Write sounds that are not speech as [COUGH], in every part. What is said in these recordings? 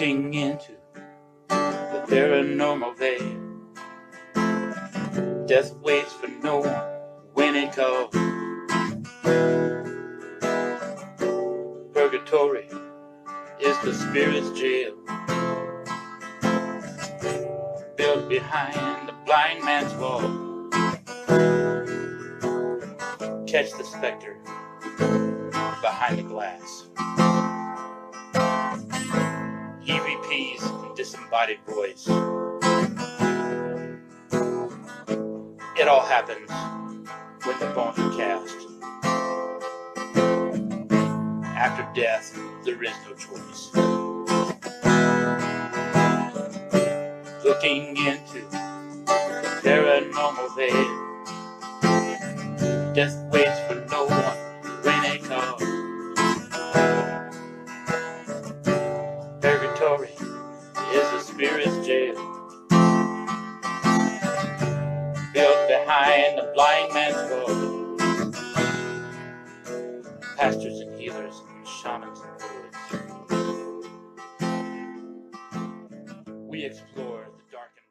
looking into the paranormal veil. Death waits for no one when it calls. Purgatory is the spirit's jail. Built behind the blind man's wall. Catch the specter behind the glass. He and disembodied voice. It all happens when the bones are cast. After death, there is no choice. Looking into the paranormal veil. Death Built behind the blind man's wall. Pastors and healers and shamans and druids. We explore the dark and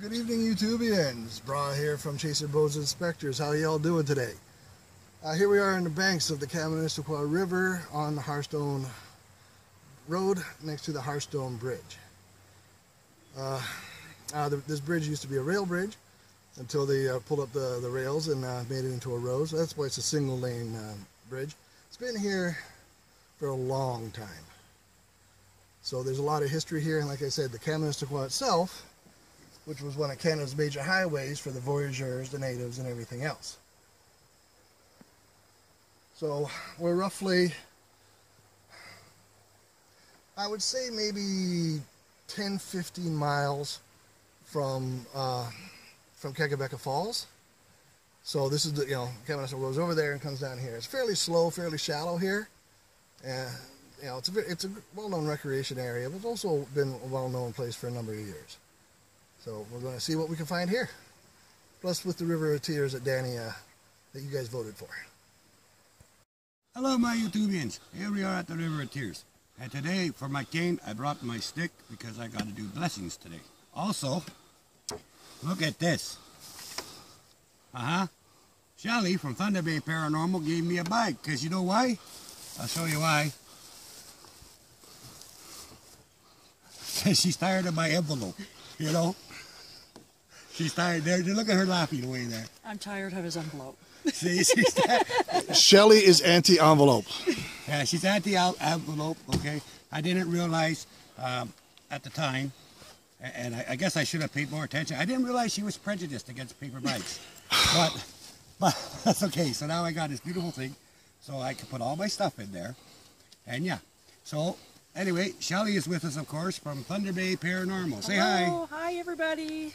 ruin. Good evening, YouTubians. Bra here from Chaser Bows Inspectors. How y'all doing today? Uh, here we are on the banks of the Kaministiquia River on the Hearthstone Road next to the Hearthstone Bridge. Uh, uh, the, this bridge used to be a rail bridge until they uh, pulled up the, the rails and uh, made it into a road. So that's why it's a single lane uh, bridge. It's been here for a long time. So there's a lot of history here. And like I said, the Kaministiquia itself which was one of Canada's major highways for the voyageurs, the natives, and everything else. So we're roughly, I would say maybe 10, 15 miles from uh, from Kakabeka Falls. So this is the, you know, Kaministiquia goes over there and comes down here. It's fairly slow, fairly shallow here. And, you know, it's a, it's a well-known recreation area, but it's also been a well-known place for a number of years. So we're going to see what we can find here. Plus with the River of Tears that Danny, uh, that you guys voted for. Hello, my YouTubians. Here we are at the River of Tears. And today, for my cane, I brought my stick because I got to do blessings today. Also, look at this. Uh-huh. Shelly from Thunder Bay Paranormal gave me a bike. Because you know why? I'll show you why. [LAUGHS] Says she's tired of my envelope. You know? She's tired. There, look at her laughing away there. I'm tired of his envelope. See, she's. Shelly is anti-envelope. Yeah, she's at the en- envelope, okay? I didn't realize um, at the time, and I, I guess I should have paid more attention. I didn't realize she was prejudiced against paper bikes. but, but [LAUGHS] that's okay. So now I got this beautiful thing, so I can put all my stuff in there. And yeah, so anyway, Shelly is with us, of course, from Thunder Bay Paranormal. Say hi. Hello, hi everybody.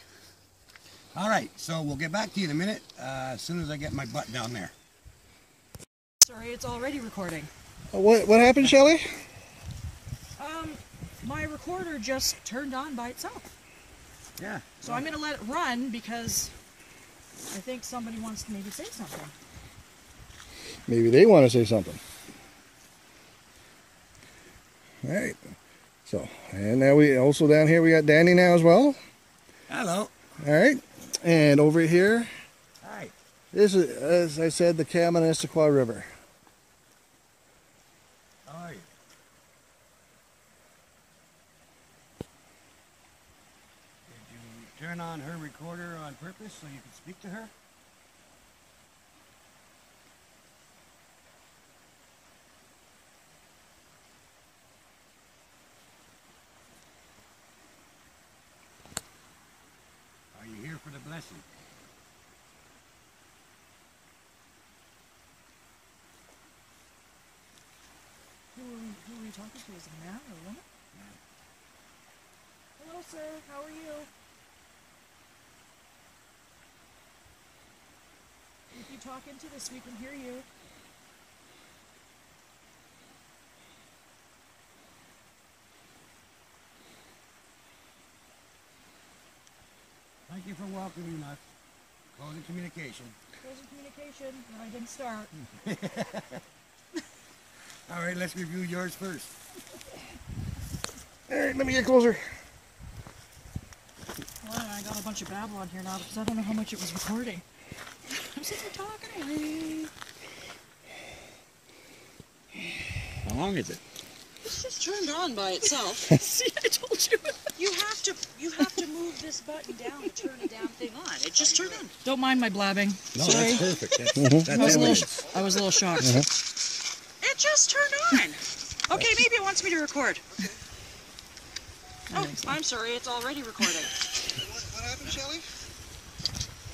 All right, so we'll get back to you in a minute uh, as soon as I get my butt down there. Sorry, it's already recording. What, what happened, Shelly? Um, my recorder just turned on by itself. Yeah. So I'm gonna let it run because I think somebody wants to maybe say something. Maybe they want to say something. All right. So, and now we also down here we got Danny now as well. Hello. All right. And over here, Hi. this is, as I said, the Kaministiquia River. How are you? Did you turn on her recorder on purpose so you could speak to her? Are you here for the blessing? Who are we, who are we talking to? Is it a man or a woman? Hello, sir. How are you? If you talk into this, we can hear you. Thank you for welcoming us. Closing communication. Closing communication that I didn't start. [LAUGHS] All right, let's review yours first. All right, let me get closer. Well, I got a bunch of babble on here now because I don't know how much it was recording. I'm sitting here talking. How long is it? It's just turned on by itself. [LAUGHS] See, I told you. You have to you have to move this button down to turn the damn thing on. It just turned on. Don't mind my blabbing. No, Sorry. that's perfect. That's, I was, that's a little. I was a little shocked. Mm-hmm. It just turned on. Okay, maybe it wants me to record. I think so. I'm sorry, it's already recording. [LAUGHS] What, what happened, Shelly?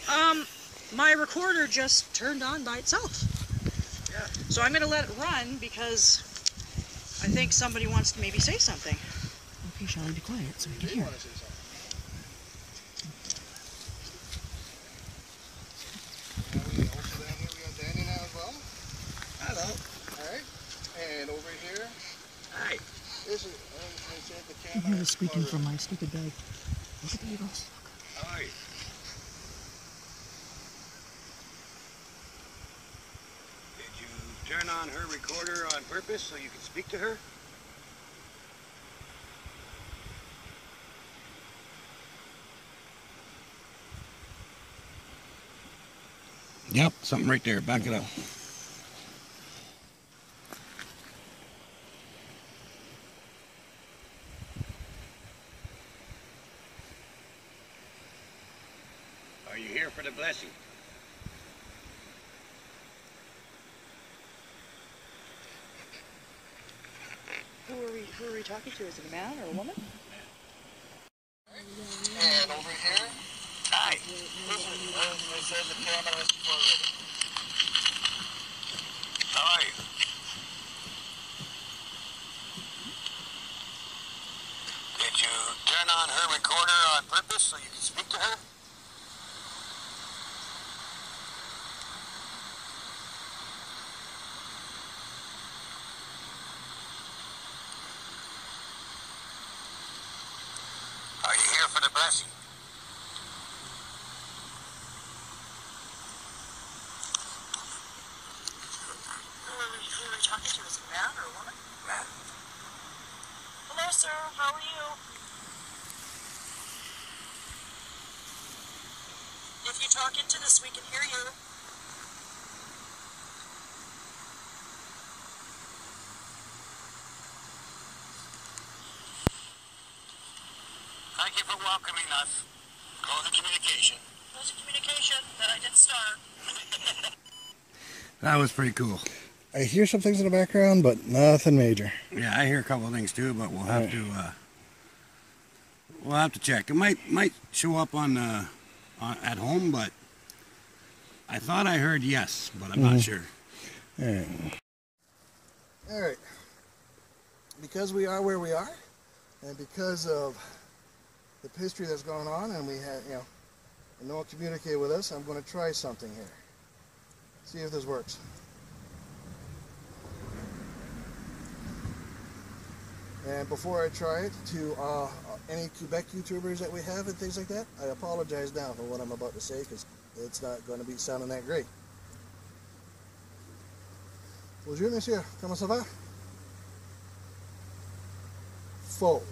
Um, my recorder just turned on by itself. Yeah. So I'm gonna let it run because I think somebody wants to maybe say something. Okay, Shelly, be quiet so we can You hear. want to say something? Now we also down here we got Danny now as well. Hello. All right. And over here, Hi. this is uh, I said the I can camera. hear the squeaking from my stupid bag. Look at the eagles. How are? Did you turn on her recorder on purpose so you could speak to her? Yep, something right there. Back it up. Are you here for the blessing? Who are we Is it a man or a woman? And over here, Hi. this is uh, I said the camera is for ready. How are you? Did you turn on her recorder on purpose so you could speak to her? Are you here for the Hello, sir. How are you? If you talk into this, we can hear you for welcoming us. Call the communication. A communication that I didn't start. That was pretty cool. I hear some things in the background, but nothing major. Yeah, I hear a couple of things too, but we'll have to uh, we'll have to check. It might might show up on, uh, on at home, but I thought I heard yes, but I'm not sure. All right. All right. Because we are where we are, and because of the history that's gone on, and we had, you know, and no one communicated with us, I'm going to try something here. See if this works. And before I try it, to uh, any Quebec YouTubers that we have and things like that, I apologize now for what I'm about to say because it's not going to be sounding that great. Bonjour, monsieur. Comment ça va? Faux.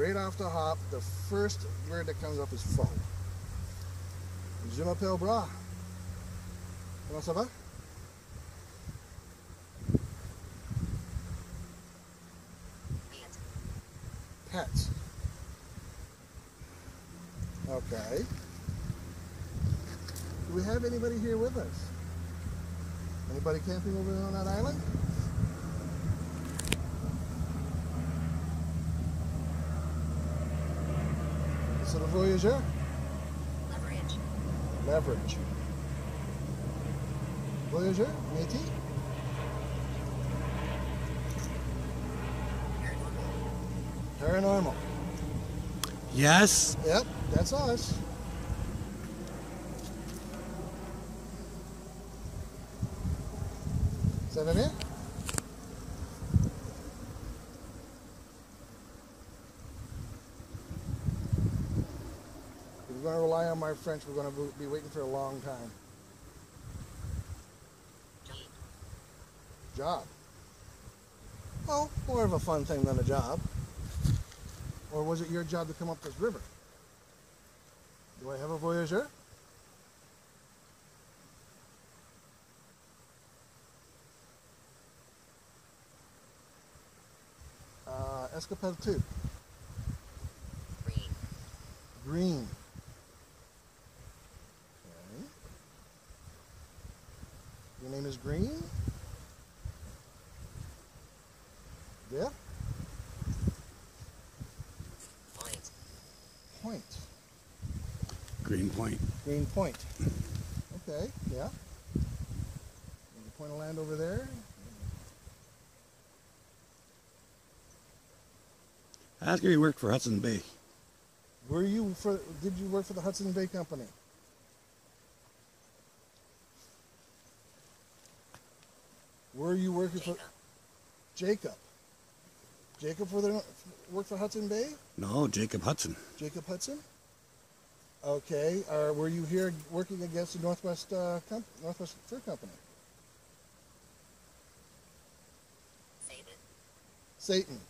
Right off the hop, the first word that comes up is faux. Je m'appelle Bras. Comment ça va? Pets. Okay. Do we have anybody here with us? Anybody camping over on that island? C'est le voyageur? Leverage. Leverage. Voyageur? Métis? Paranormal. Yes. Yep, that's us. Ça va bien? We're going to rely on from our French, we're going to be waiting for a long time. Job. Well, more of a fun thing than a job. Or was it your job to come up this river? Do I have a voyageur? Uh, Escapade 2. Green. Green. Okay. Your name is Green? Yeah? Point. Point. Green Point. Green Point. Okay, yeah. There's a point of land over there. Ask her you worked for Hudson Bay. Were you for? Did you work for the Hudson Bay Company? Were you working for Jacob. Jacob? Jacob for the work for Hudson Bay? No, Jacob Hudson. Jacob Hudson. Okay. Or were you here working against the Northwest uh, Com- Northwest Fur Company? Satan. Satan.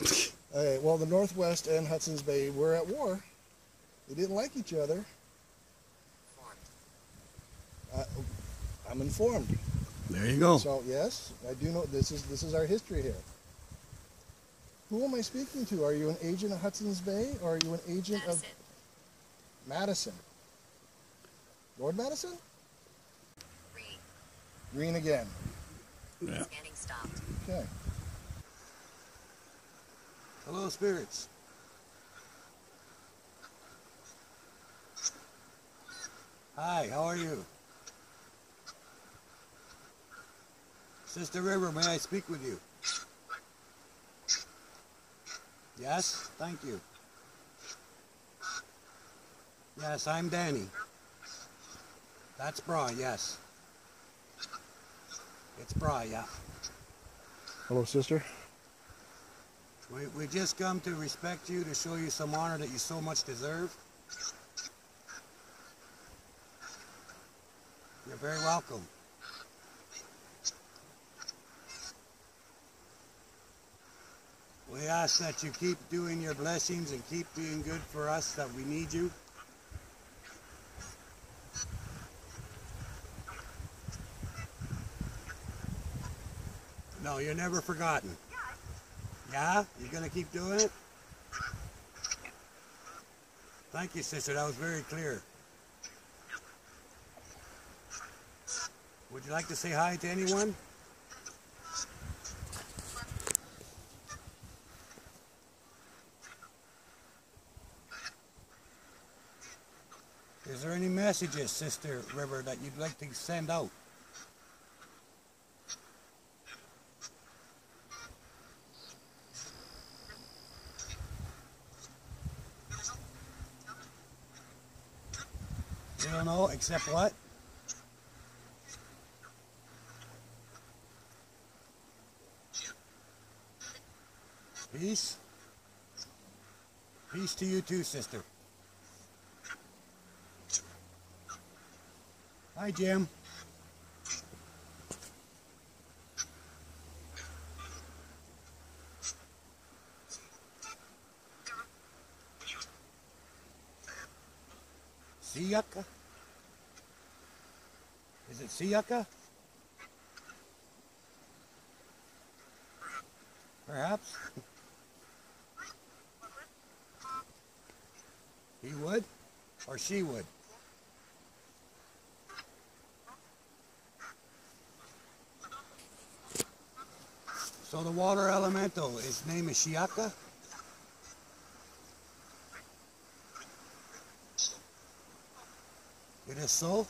[LAUGHS] Okay. Well, the Northwest and Hudson's Bay were at war. They didn't like each other. Uh, I'm informed. There you go. So yes, I do know this is this is our history here. Who am I speaking to? Are you an agent of Hudson's Bay or are you an agent Madison. of Madison? Lord Madison? Green. Green again. Yeah. Scanning stopped. Okay. Hello, spirits. Hi, how are you? Sister River, may I speak with you? Yes, thank you. Yes, I'm Danny. That's Bra, yes. It's Bra, yeah. Hello, sister. We, we just come to respect you, to show you some honor that you so much deserve. You're very welcome. We ask that you keep doing your blessings and keep being good for us, that we need you. No, you're never forgotten. Yeah? You're gonna keep doing it? Thank you, sister. That was very clear. Would you like to say hi to anyone? Is there any messages, Sister River, that you'd like to send out? You don't know, except what? Peace. Peace to you too, sister. Hi, Jim. Siyaka? Is it Siyaka? Perhaps. He would? Or she would? So the water elemental, his name is Shiaka? It is so?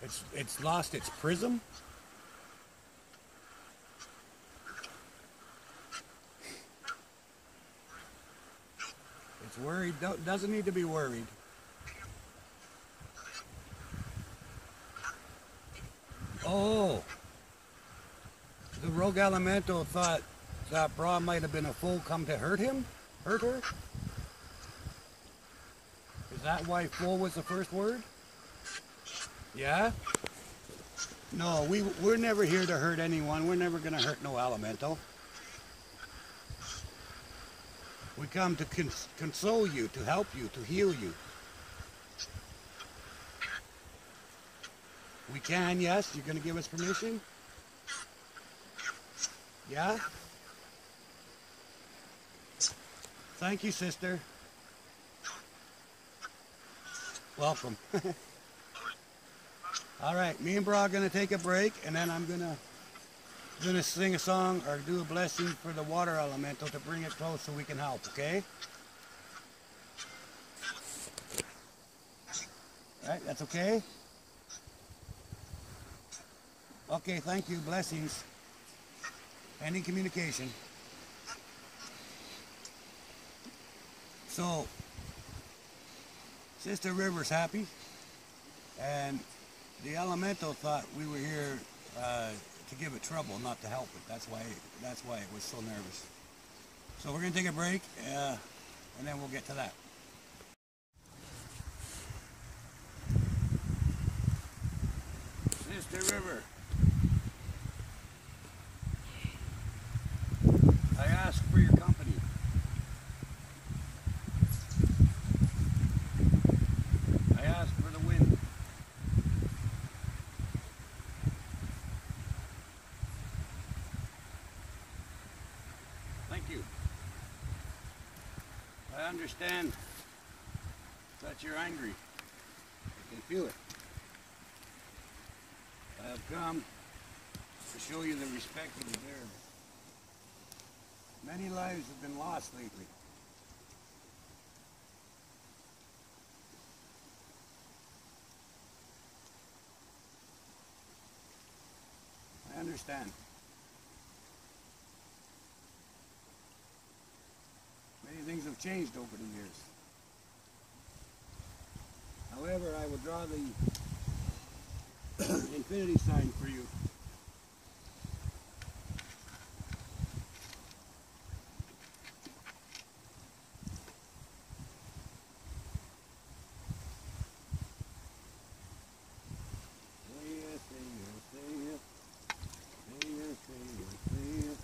It's it's lost its prism? It's worried, do- doesn't need to be worried. Oh. The rogue elemental thought that bra might have been a fool come to hurt him? Hurt her? Is that why fool was the first word? Yeah? No, we, we're never here to hurt anyone. We're never going to hurt no elemental. We come to cons- console you, to help you, to heal you. We can, yes. You're going to give us permission? Yeah? Thank you, sister. Welcome. [LAUGHS] All right, me and Bra are gonna take a break, and then I'm gonna gonna sing a song or do a blessing for the water elemental to bring it close so we can help. Okay? All right, that's okay. Okay, thank you. Blessings. Any communication. So, Sister River's happy, and the elemental thought we were here uh, to give it trouble, not to help it. That's why. That's why it was so nervous. So we're gonna take a break, uh, and then we'll get to that. Sister River. I ask for your company. I ask for the wind. Thank you. I understand that you're angry. I can feel it. I have come to show you the respect you deserve. Many lives have been lost lately. I understand. Many things have changed over the years. However, I will draw the [COUGHS] infinity sign for you. Say yes, say yes, say yes. Say yes, say yes, say yes.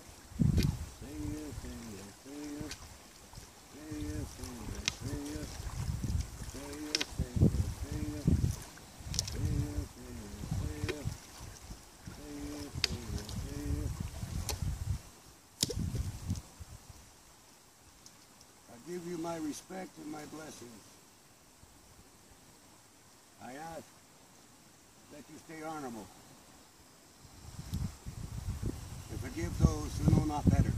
Say yes, say yes, say yes. Say yes, say yes, say yes. Say yes, say yes, say yes. Say yes, say yes, say yes. Say yes, say yes, say yes. I give you my respect and my blessings. I ask that you stay honorable. And forgive those who know not better.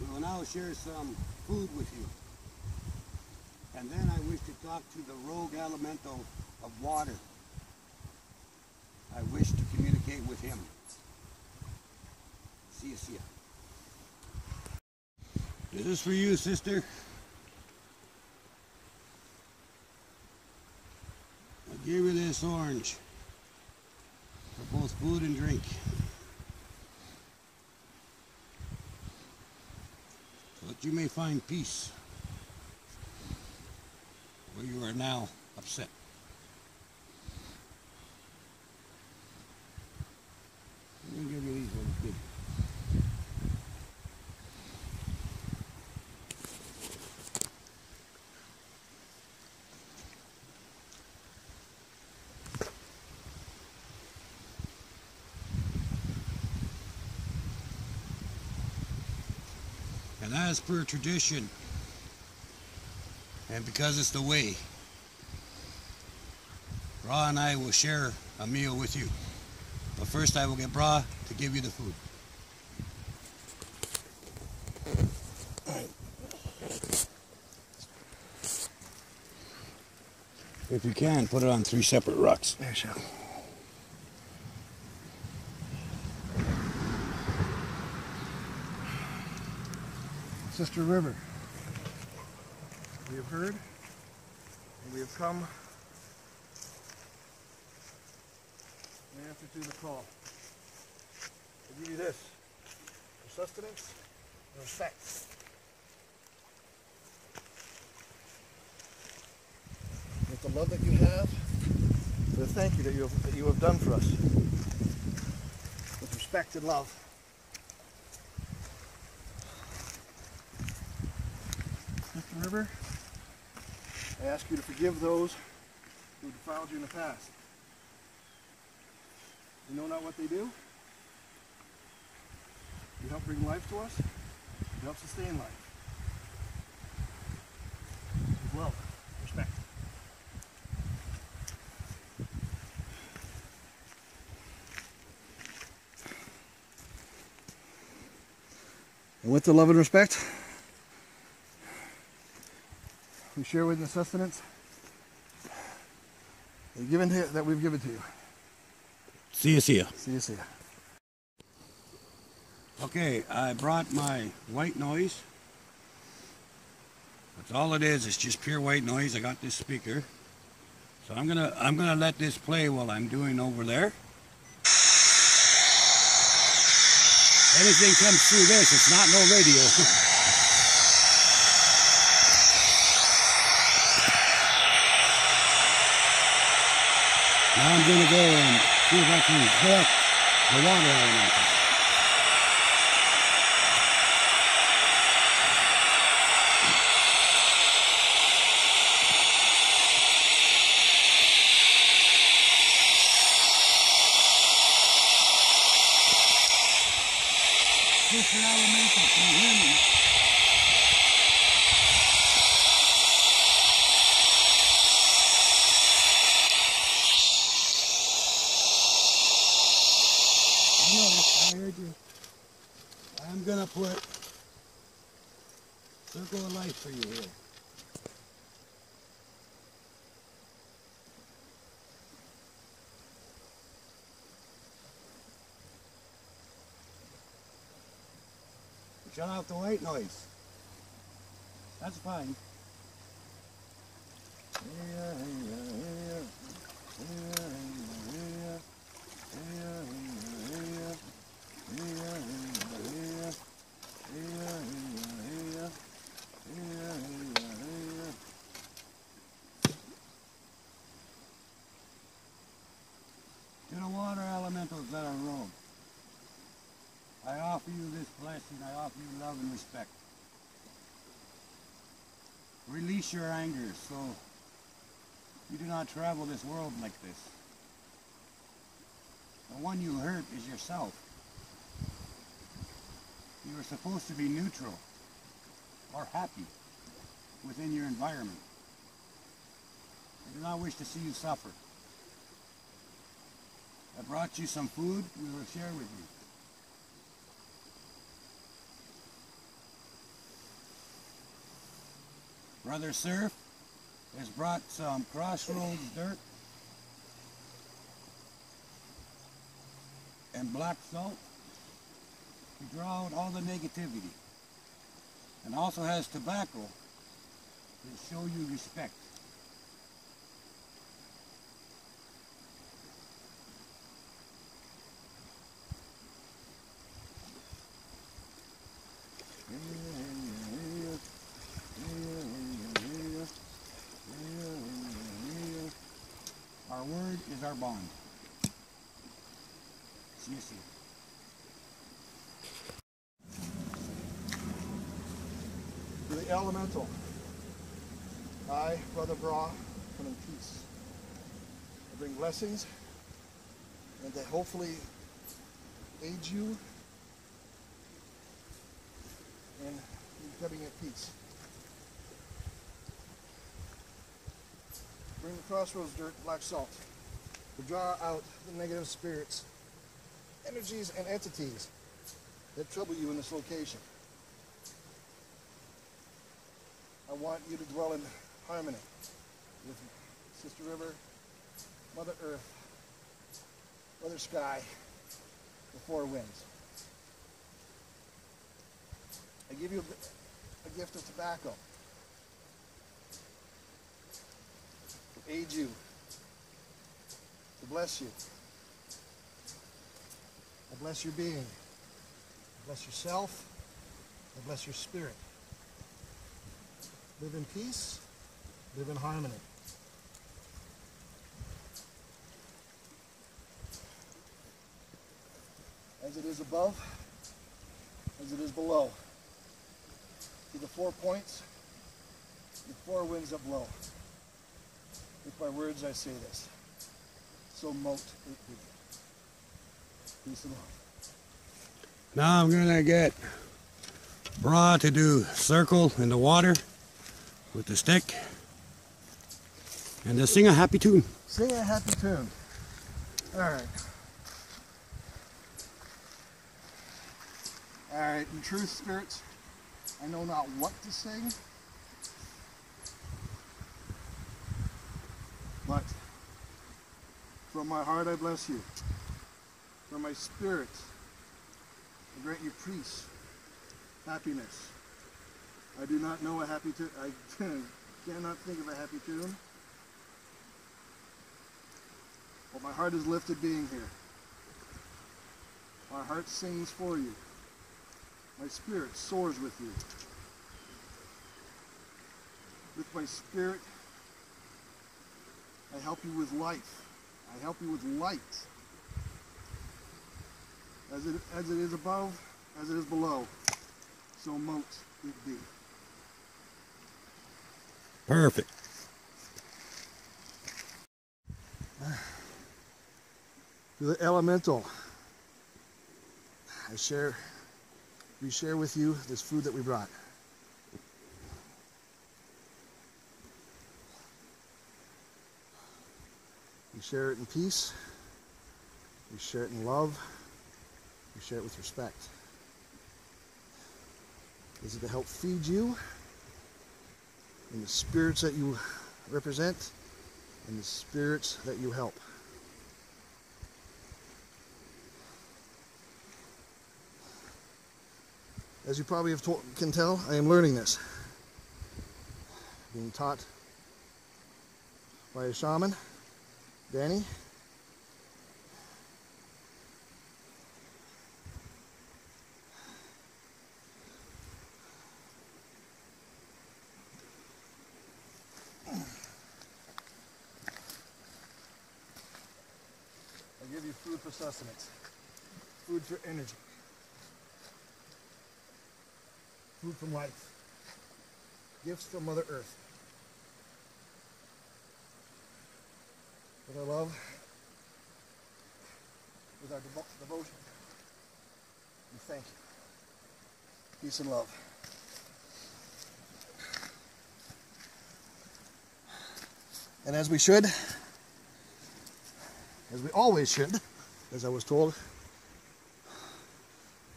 We will now share some food with you. And then I wish to talk to the rogue elemental of water. I wish to communicate with him. See you, see ya. This is for you, sister. I'll give you this orange for both food and drink. So that you may find peace where you are now upset. Me give you these ones. Good. And as per tradition, and because it's the way, Bra and I will share a meal with you. But first I will get Bra to give you the food. If you can, put it on three separate rocks. There, Chef. Sister River. We have heard and we have come to the call. I give you this for sustenance and respect. With the love that you have, for the thank you that you have, that you have done for us. With respect and love. Mr. River, I ask you to forgive those who defiled you in the past. You know not what they do? You help bring life to us. You help sustain life. With love, respect. And with the love and respect, we share with the sustenance given that we've given to you. See you, see ya. See you, see ya. Okay, I brought my white noise. That's all it is. It's just pure white noise. I got this speaker. So I'm gonna I'm gonna let this play while I'm doing over there. Anything comes through this, it's not no radio. [LAUGHS] now I'm gonna go and see if I can hook the water element. Mr. Elemental, can you hear me? I know, I heard you. I'm gonna put circle of life for you here. Shut off the white noise. That's fine. To the water elementals that are roam. I offer you this blessing. I offer you love and respect. Release your anger so you do not travel this world like this. The one you hurt is yourself. You are supposed to be neutral or happy within your environment. I do not wish to see you suffer. I brought you some food we will share with you. Brother Surf has brought some crossroads dirt and black salt to draw out all the negativity. And also has tobacco to show you respect. Our word our bond. You soon. The elemental, I, Brother Bra, come in peace. I bring blessings and to hopefully aid you in becoming at peace. Bring the crossroads dirt, black salt, to draw out the negative spirits, energies, and entities that trouble you in this location. I want you to dwell in harmony with Sister River, Mother Earth, Mother Sky, the four winds. I give you a gift of tobacco to aid you, to bless you. I bless your being. I bless yourself. I bless your spirit. Live in peace. Live in harmony. As it is above, as it is below. To the four points, the four winds that blow. With my words I say this. So mote it. Peace and love. Now I'm gonna get Bra to do circle in the water with the stick and to sing a happy tune. Sing a happy tune. All right. All right, in truth, spirits, I know not what to sing, but from my heart I bless you. From my spirit, I grant you peace, happiness. I do not know a happy tune. I [LAUGHS] cannot think of a happy tune. But my heart is lifted being here. My heart sings for you. My spirit soars with you. With my spirit, I help you with life. I help you with light. As it, as it is above, as it is below, so mote it be. Perfect. [SIGHS] to the elemental. I share, we share with you this food that we brought. We share it in peace. We share it in love. We share it with respect. Is it to help feed you in the spirits that you represent and the spirits that you help? As you probably can tell, I am learning this. Being taught by a shaman, Danny. I give you food for sustenance, food for energy. food from life, gifts from Mother Earth. With our love, with our devo- devotion, we thank you. Peace and love. And as we should, as we always should, as I was told,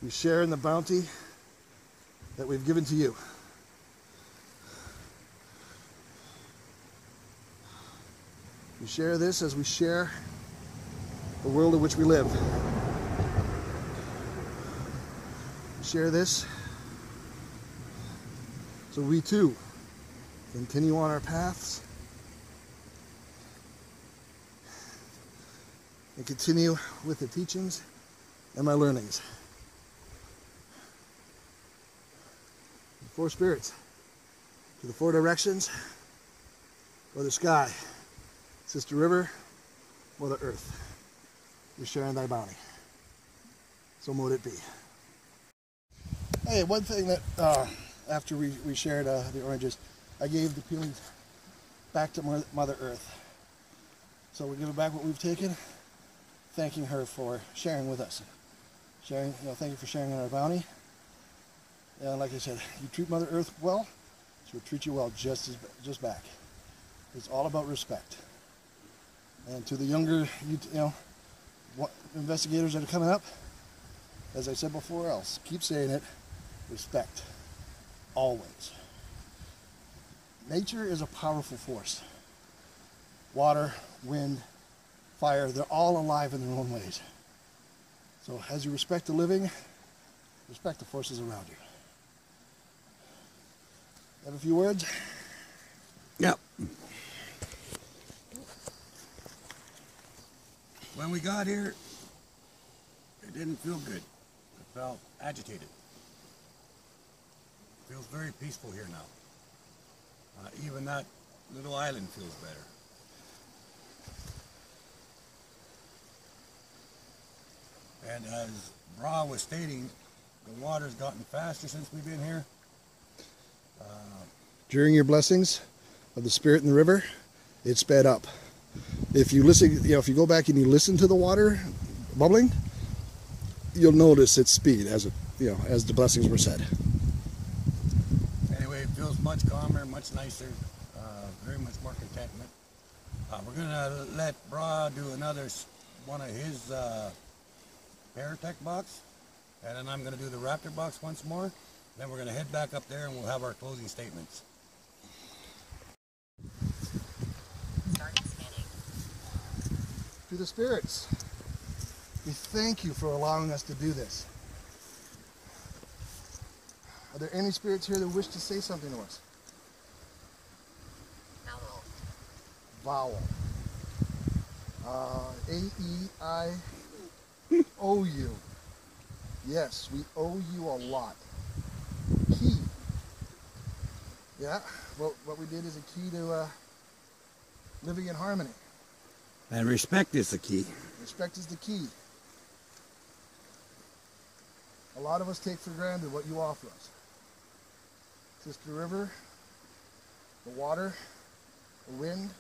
we share in the bounty that we've given to you. We share this as we share the world in which we live. We share this so we too continue on our paths and continue with the teachings and my learnings. The four spirits to the four directions or the Sky, Sister River, Mother Earth. You're sharing thy bounty. So mote it be. Hey, one thing that uh, after we, we shared uh, the oranges, I gave the peelings back to Mother Earth. So we're giving back what we've taken, thanking her for sharing with us. Sharing, you know, thank you for sharing in our bounty. And like I said, you treat Mother Earth well, she'll treat you well just as just back. It's all about respect. And to the younger, you, know, what, investigators that are coming up, as I said before, else keep saying it, respect, always. Nature is a powerful force. Water, wind, fire, they're all alive in their own ways. So as you respect the living, respect the forces around you. Have a few words? Yep. When we got here, it didn't feel good. It felt agitated. It feels very peaceful here now. Uh, even that little island feels better. And as Bra was stating, the water's gotten faster since we've been here. During your blessings of the Spirit in the river, it sped up. If you listen, you know, if you go back and you listen to the water bubbling, you'll notice its speed as it, you know, as the blessings were said. Anyway, it feels much calmer, much nicer, uh, very much more contentment. Uh, we're gonna let Bra do another one of his uh, Paratech box, and then I'm gonna do the Raptor box once more. Then we're gonna head back up there and we'll have our closing statements. Starting scanning. To the spirits, we thank you for allowing us to do this. Are there any spirits here that wish to say something to us? Owl. Vowel. Uh, A E I O U. Yes, we owe you a lot. Key. Yeah, what, what we did is a key to uh, living in harmony. And respect is the key. Respect is the key. A lot of us take for granted what you offer us. Sister River, the water, the wind.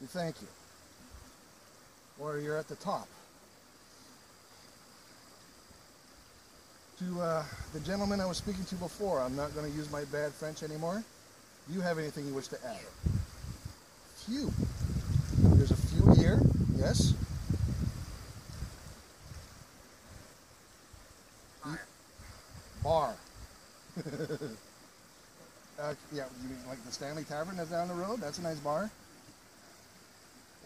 We thank you. Or you're at the top. To uh, the gentleman I was speaking to before, I'm not going to use my bad French anymore. Do you have anything you wish to add? Few. There's a few here, yes. Bar. Bar. [LAUGHS] uh, yeah, you mean like the Stanley Tavern that's down the road? That's a nice bar.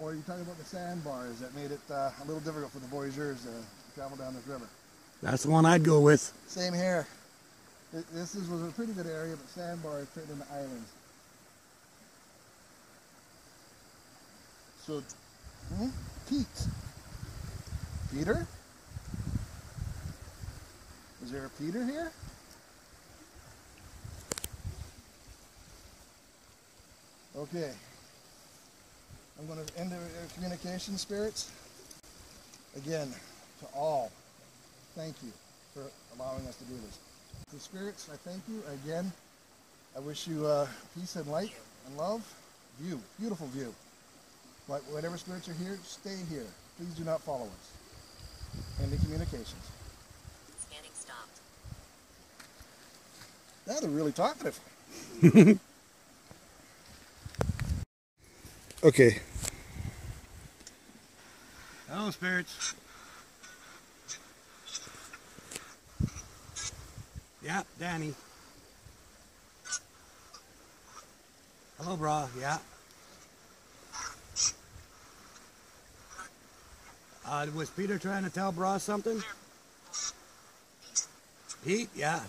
Or are you talking about the sandbars that made it uh, a little difficult for the voyageurs to travel down this river? That's the one I'd go with. Same here. This is, was a pretty good area, but sandbars turned into islands. So, hmm? Pete. Peter? Is there a Peter here? Okay. I'm going to end the uh, communication spirits. Again, to all, thank you for allowing us to do this. To spirits, I thank you again. I wish you uh, peace and light and love. View, beautiful view. But whatever spirits are here, stay here. Please do not follow us. Ending communications. Scanning stopped. Now they're really talkative. [LAUGHS] okay. Hello, spirits. Yeah, Danny. Hello, bra. Yeah. Uh, was Peter trying to tell bra something? Pete? Yeah.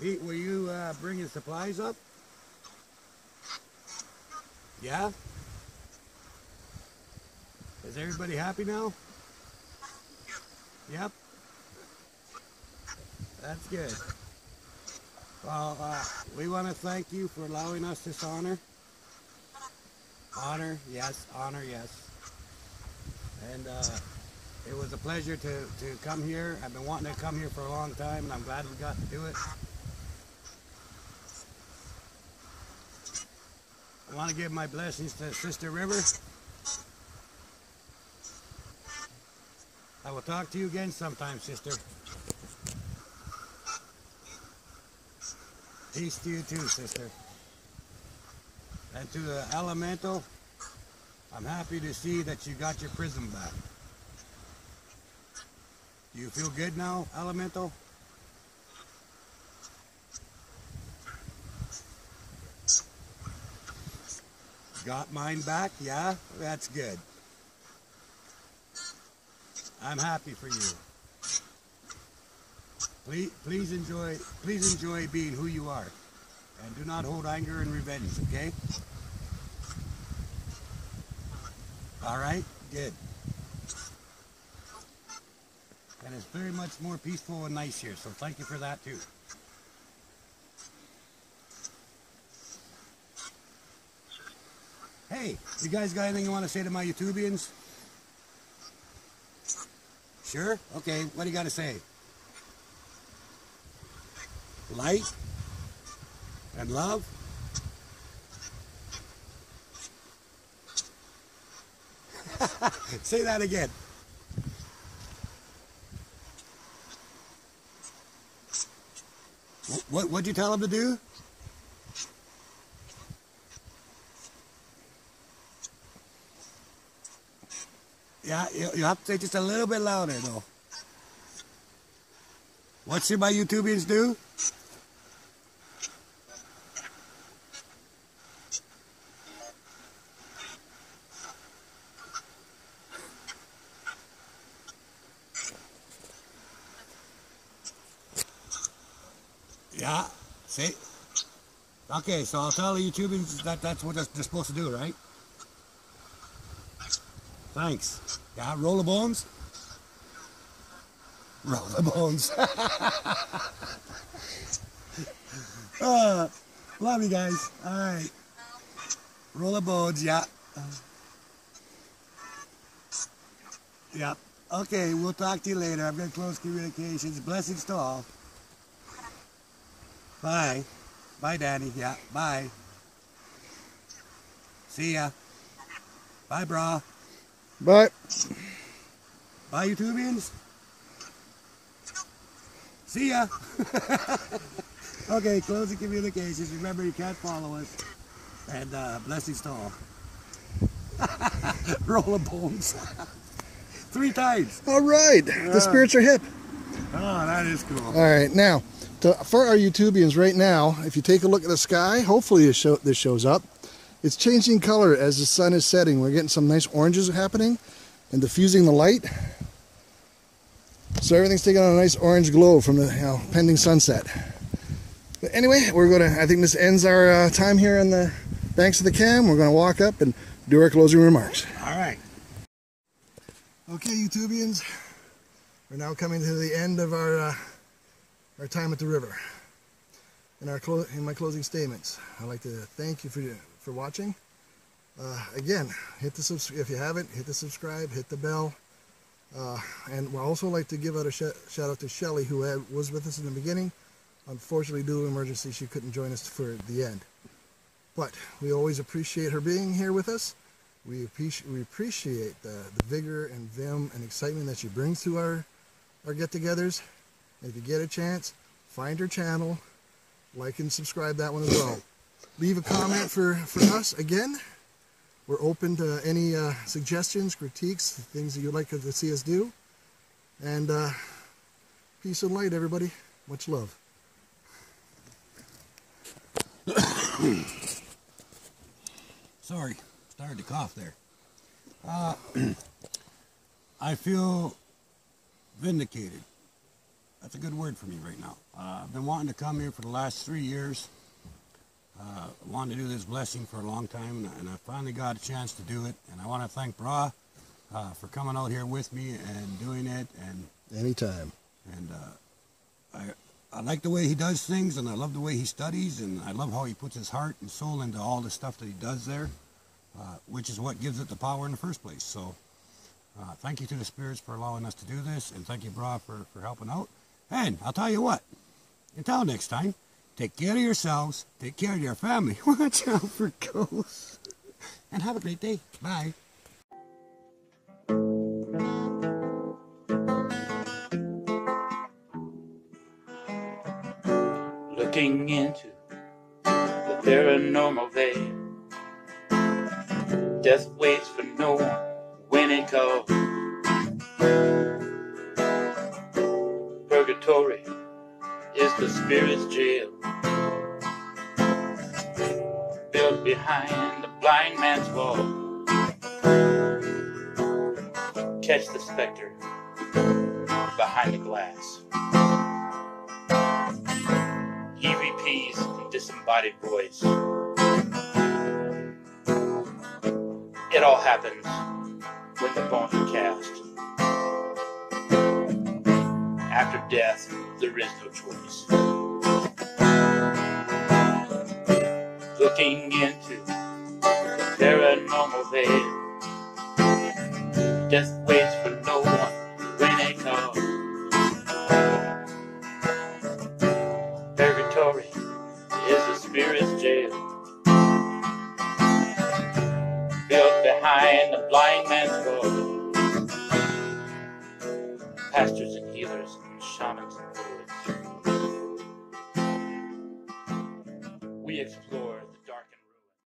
Pete, will you uh, bringing supplies up? Yeah? Is everybody happy now? Yep. That's good. Well, uh, we want to thank you for allowing us this honor. Honor, yes. Honor, yes. And uh, it was a pleasure to, to come here. I've been wanting to come here for a long time, and I'm glad we got to do it. I want to give my blessings to Sister River. I will talk to you again sometime, sister. Peace to you too, sister. And to the elemental, I'm happy to see that you got your prism back. Do you feel good now, elemental? Got mine back? Yeah, that's good. I'm happy for you. Please, please enjoy, please enjoy being who you are, and do not hold anger and revenge. Okay? All right. Good. And it's very much more peaceful and nice here, so thank you for that too. Hey, you guys got anything you want to say to my YouTubians? Sure? Okay, what do you got to say? Light and love? [LAUGHS] say that again. What, what'd you tell him to do? Yeah, you, have to say just a little bit louder though. What should my YouTubians do? Yeah, see? Okay, so I'll tell the YouTubers that that's what they're supposed to do, right? Thanks. Yeah, roll the bones. [LAUGHS] Roll the bones. uh, [LAUGHS] love you guys. All right. Roll the bones. Yeah. Yeah. Okay, we'll talk to you later. I've got close communications. Blessings to all. Bye. Bye, Danny. Yeah. Bye. See ya. Bye, brah. But Bye, YouTubians. See ya. [LAUGHS] okay, closing communications. Remember, you can't follow us. And uh, blessings to all. [LAUGHS] Roll of bones. [LAUGHS] Three times. all right, the spirits are hip. Oh, that is cool. All right, now to, for our YouTubians right now, if you take a look at the sky, hopefully this, show, this shows up. It's changing color as the sun is setting. We're getting some nice oranges happening and diffusing the light. So everything's taking on a nice orange glow from the you know, pending sunset. But anyway, we're gonna. I think this ends our uh, time here on the banks of the Kam. We're gonna walk up and do our closing remarks. All right. Okay, YouTubians, we're now coming to the end of our uh, our time at the river. In our in my closing statements, I'd like to thank you for for watching. Uh, again, hit the if you haven't, hit the subscribe, hit the bell, uh, and we'd also like to give out a sh- shout out to Shelly who had, was with us in the beginning. Unfortunately, due to emergency, she couldn't join us for the end. But we always appreciate her being here with us. We appreciate we appreciate the, the vigor and vim and excitement that she brings to our our get-togethers. If you get a chance, find her channel, like and subscribe that one as well. Leave a comment for for us again. We're open to any uh, suggestions, critiques, things that you'd like to see us do. And uh, peace and light, everybody. Much love. [COUGHS] Sorry, started to cough there. Uh, [COUGHS] I feel vindicated. That's a good word for me right now. Uh, I've been wanting to come here for the last three years. Uh, wanted to do this blessing for a long time, and, and I finally got a chance to do it. And I want to thank Bra uh, for coming out here with me and doing it. And Anytime. and uh, I I like the way he does things, and I love the way he studies, and I love how he puts his heart and soul into all the stuff that he does there, uh, which is what gives it the power in the first place. So, uh, thank you to the spirits for allowing us to do this, and thank you, Bra, for, for helping out. And I'll tell you what, until next time, take care of yourselves, take care of your family, [LAUGHS] watch out for ghosts, and have a great day. Bye. looking into the paranormal veil. Death waits for no one when it calls purgatory is the spirit's jail. Built behind the blind man's wall. Catch the specter behind the glass. EVPs and disembodied voice. It all happens when the bones are cast after death, there is no choice. Looking into paranormal veil.